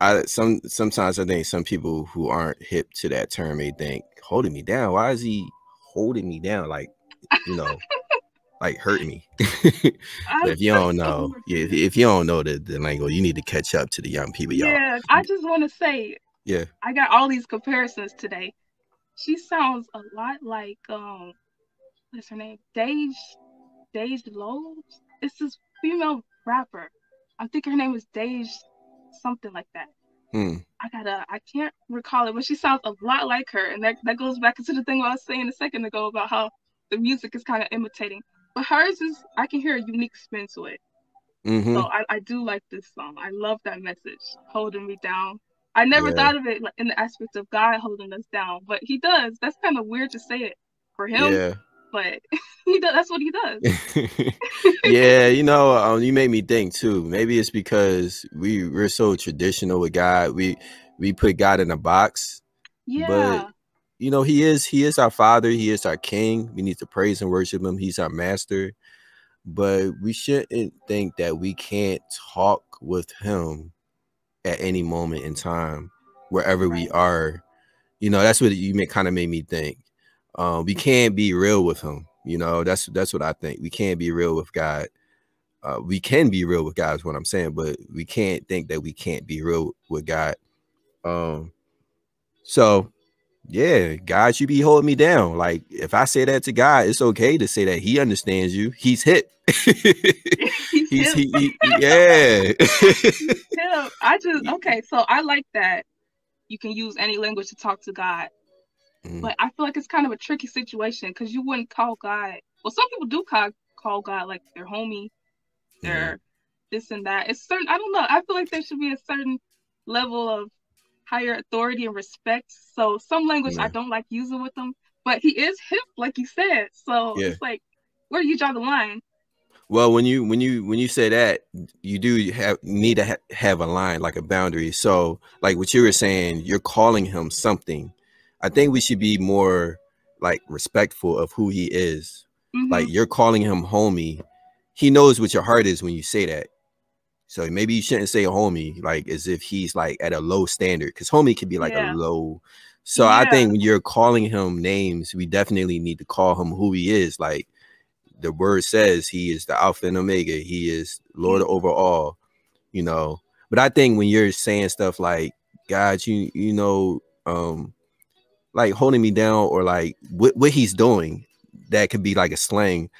I some sometimes I think some people who aren't hip to that term may think holding me down. Why is he holding me down? Like, you know, like hurting me. if you don't know, if, if, you don't know the, the lingo, you need to catch up to the young people, y'all. Yeah, I just want to say, yeah, I got all these comparisons today. She sounds a lot like um, what's her name? Dej Dej Loaf. It's this female rapper. I think her name is Dej something like that. Hmm. I gotta, I can't recall it, but she sounds a lot like her, and that that goes back into the thing I was saying a second ago about how the music is kind of imitating. But hers is, I can hear a unique spin to it. Mm-hmm. So I, I do like this song. I love that message, holding me down. I never yeah. thought of it in the aspect of God holding us down, but He does. That's kind of weird to say it for Him. Yeah but he does. That's what he does. yeah, you know, um, you made me think too. Maybe it's because we we're so traditional with God. We we put God in a box. Yeah. But you know, He is He is our Father. He is our King. We need to praise and worship Him. He's our Master. But we shouldn't think that we can't talk with Him at any moment in time, wherever right. we are. You know, that's what you may kind of made me think um, we can't be real with him. You know, that's that's what I think. We can't be real with God. Uh, we can be real with God is what I'm saying, but we can't think that we can't be real with God. Um, so yeah, God should be holding me down. Like if I say that to God, it's okay to say that He understands you. He's hit. He's, He's he, he, yeah. I just okay. So I like that you can use any language to talk to God. Mm. But I feel like it's kind of a tricky situation because you wouldn't call God. Well, some people do call call God like their homie, their mm. this and that. It's certain. I don't know. I feel like there should be a certain level of higher authority and respect. So some language yeah. I don't like using with them, but he is hip, like you said. So yeah. it's like, where do you draw the line? Well, when you when you when you say that, you do have need to ha have a line like a boundary. So, like what you were saying, you're calling him something I think we should be more like respectful of who he is. Mm-hmm. Like you're calling him homie. He knows what your heart is when you say that. So maybe you shouldn't say homie like as if he's like at a low standard because homie could be like yeah. a low. So yeah. I think when you're calling him names, we definitely need to call him who he is. Like the word says, he is the Alpha and Omega. He is Lord mm-hmm. over all, you know. But I think when you're saying stuff like, God, you you know, um, like holding me down or like what, what he's doing that could be like a slang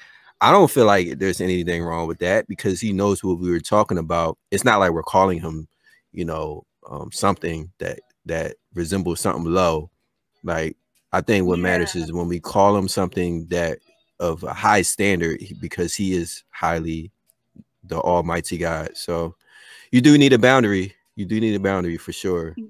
i don't feel like there's anything wrong with that because he knows what we were talking about. It's not like we're calling him you know um, something that that resembles something low. Like i think what yeah. matters is when we call him something that of a high standard because he is highly the almighty god. So you do need a boundary. You do need a boundary for sure. Mm-hmm.